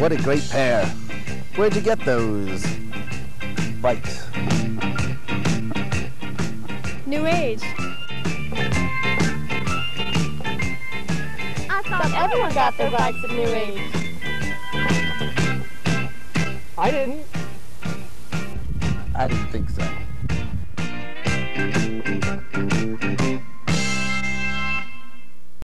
What a great pair. Where'd you get those bikes? New Age. I thought everyone got their bikes at New Age. I didn't. I didn't think so.